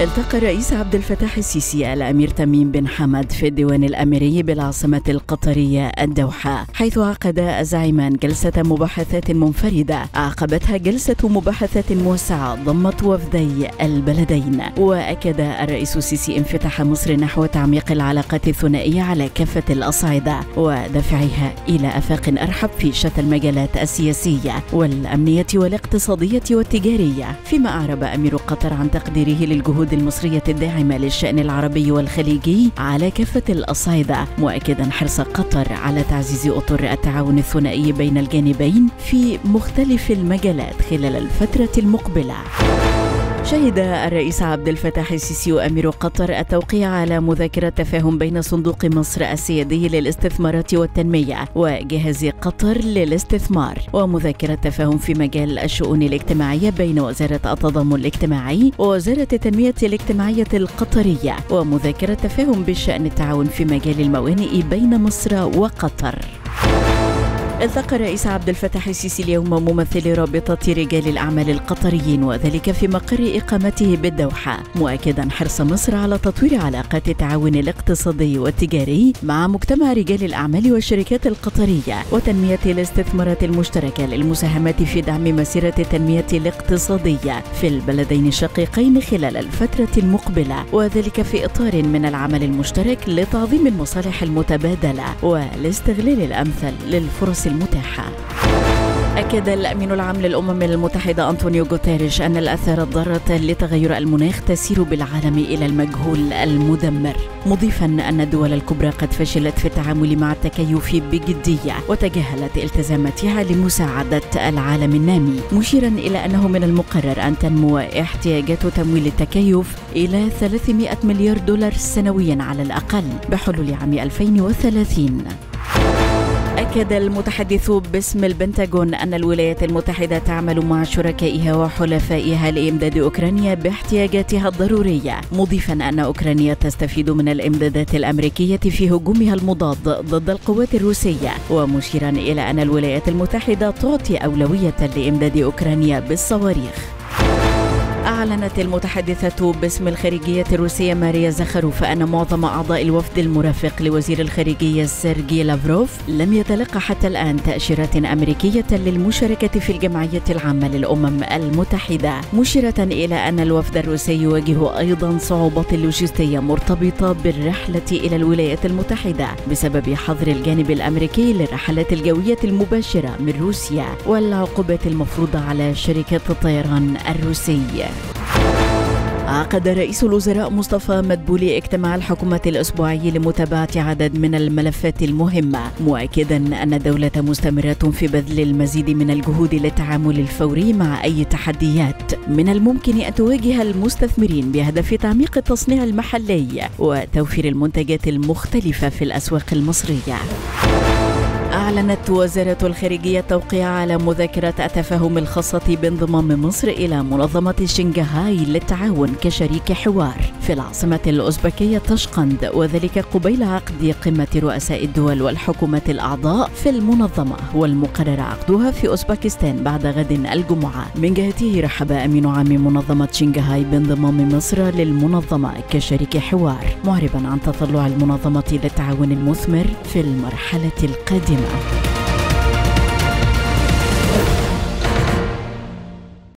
التقى الرئيس عبد الفتاح السيسي الامير تميم بن حمد في الديوان الأميري بالعاصمة القطرية الدوحة حيث عقد الزعيمان جلسة مباحثات منفردة. عقبتها جلسة مباحثات موسعة ضمت وفدي البلدين. وأكد الرئيس السيسي انفتاح مصر نحو تعميق العلاقات الثنائية على كافة الأصعدة ودفعها إلى أفاق أرحب في شتى المجالات السياسية والأمنية والاقتصادية والتجارية. فيما أعرب أمير قطر عن تقديره للجهود المصرية الداعمة للشأن العربي والخليجي على كافة الأصعدة مؤكدا حرص قطر على تعزيز أطر التعاون الثنائي بين الجانبين في مختلف المجالات خلال الفترة المقبلة. شهد الرئيس عبد الفتاح السيسي وأمير قطر التوقيع على مذكره تفاهم بين صندوق مصر السيادي للاستثمارات والتنمية وجهاز قطر للاستثمار ومذكره تفاهم في مجال الشؤون الاجتماعية بين وزارة التضامن الاجتماعي ووزارة التنمية الاجتماعية القطرية ومذكره تفاهم بشأن التعاون في مجال الموانئ بين مصر وقطر. التقى الرئيس عبد الفتاح السيسي اليوم ممثل رابطة رجال الأعمال القطريين وذلك في مقر إقامته بالدوحة مؤكدا حرص مصر على تطوير علاقات التعاون الاقتصادي والتجاري مع مجتمع رجال الأعمال والشركات القطرية وتنمية الاستثمارات المشتركة للمساهمة في دعم مسيرة التنمية الاقتصادية في البلدين الشقيقين خلال الفترة المقبلة وذلك في إطار من العمل المشترك لتعظيم المصالح المتبادلة والاستغلال الأمثل للفرص المتاحة. أكد الأمين العام للأمم المتحدة أنطونيو غوتيريش أن الآثار الضارة لتغير المناخ تسير بالعالم إلى المجهول المدمر مضيفا أن الدول الكبرى قد فشلت في التعامل مع التكيف بجدية وتجاهلت التزاماتها لمساعدة العالم النامي مشيرا إلى أنه من المقرر أن تنمو احتياجات تمويل التكيف إلى 300 مليار دولار سنويا على الأقل بحلول عام 2030 أكد المتحدث باسم البنتاغون أن الولايات المتحدة تعمل مع شركائها وحلفائها لإمداد أوكرانيا باحتياجاتها الضرورية مضيفا أن أوكرانيا تستفيد من الإمدادات الأمريكية في هجومها المضاد ضد القوات الروسية. ومشيرا إلى أن الولايات المتحدة تعطي أولوية لإمداد أوكرانيا بالصواريخ. أعلنت المتحدثة باسم الخارجية الروسية ماريا زخروف أن معظم أعضاء الوفد المرافق لوزير الخارجية سيرجي لافروف لم يتلقى حتى الآن تأشيرات أمريكية للمشاركة في الجمعية العامة للأمم المتحدة مشيرة إلى أن الوفد الروسي يواجه أيضا صعوبات لوجستية مرتبطة بالرحلة إلى الولايات المتحدة بسبب حظر الجانب الأمريكي للرحلات الجوية المباشرة من روسيا والعقوبات المفروضة على شركات الطيران الروسي. عقد رئيس الوزراء مصطفى مدبولي اجتماع الحكومة الأسبوعي لمتابعة عدد من الملفات المهمة مؤكدا أن الدولة مستمرة في بذل المزيد من الجهود للتعامل الفوري مع أي تحديات. من الممكن أن تواجه المستثمرين بهدف تعميق التصنيع المحلي وتوفير المنتجات المختلفة في الأسواق المصرية. أعلنت وزارة الخارجية التوقيع على مذكرة التفاهم الخاصة بانضمام مصر إلى منظمة شنغهاي للتعاون كشريك حوار. في العاصمة الأوزبكية طشقند وذلك قبيل عقد قمة رؤساء الدول والحكومات الأعضاء في المنظمة والمقرر عقدها في أوزبكستان بعد غد الجمعة. من جهته رحب أمين عام منظمة شنغهاي بانضمام مصر للمنظمة كشريك حوار. معربا عن تطلع المنظمة للتعاون المثمر في المرحلة القادمة.